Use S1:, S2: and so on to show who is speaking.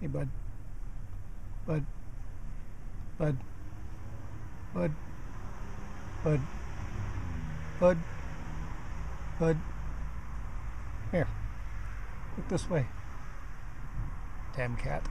S1: Hey, bud. Bud. Bud. Bud. Bud. Bud. Bud. Here. Look this way. Damn cat.